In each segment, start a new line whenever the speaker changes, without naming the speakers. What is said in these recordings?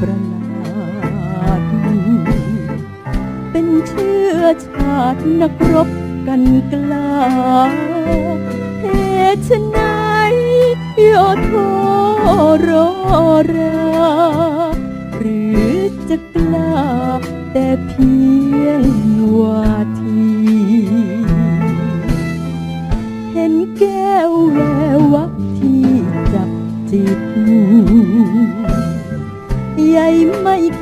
ประหลาด เป็นเชื้อชาตินักรบกันกล้าเหตุชนายโยโทรอรา หรือจะกล้าแต่เพียงว่า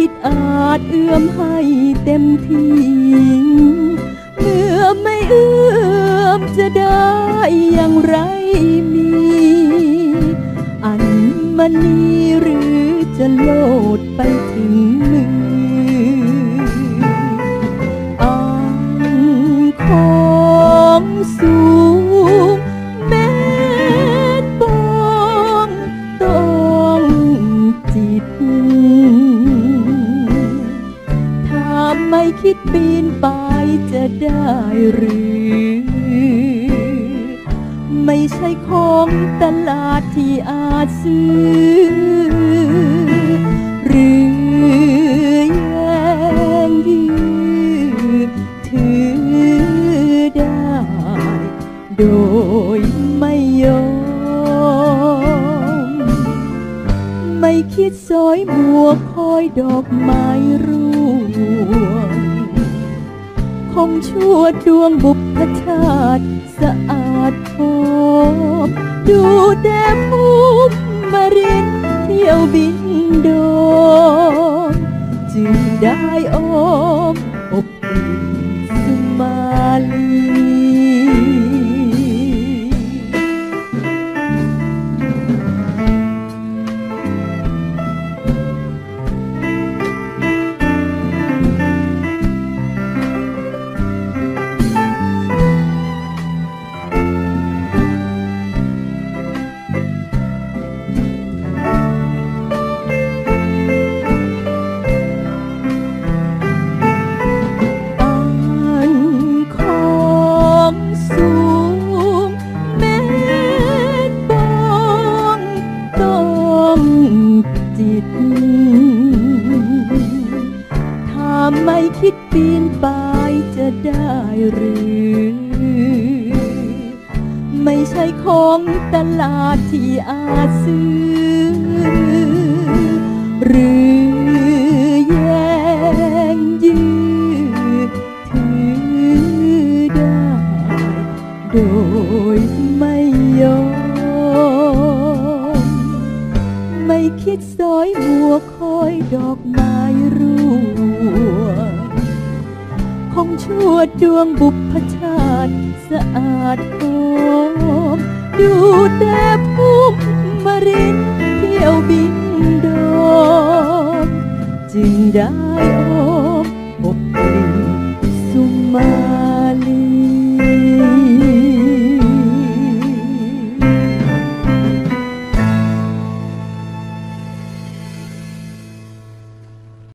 คิดอาจเอื้อมให้เต็มที่เมื่อไม่เอื้อมจะได้อย่างไรมี อันมันนี้หรือจะโลดไปถึง ไม่คิดปีนไปจะได้หรือ ไม่ใช่ของตลาดที่อาจซื้อ หรือแย่งยือถือได้ โดยไม่ยอม ไม่คิดสอยหมวกคอยดอกไม้ร่ มงชั่วดวงบุพชาติสะอาดพบดูแต่ภูมิมารินเที่ยวบินโดนจึงได้ออมอบอุ่นสุมาลี ไม่คิดปีนป่ายจะได้หรือ ไม่ใช่ของตลาดที่อาซื้อ หรือแย่งยือถือได้ โดยไม่ยอม ไม่คิดสอยหัวคอยดอกไม้ร่ ชวดวงบุพชาติสะอาดหอมดูแต่ภูมิมรินเที่ยวบินโดมจึงได้ออ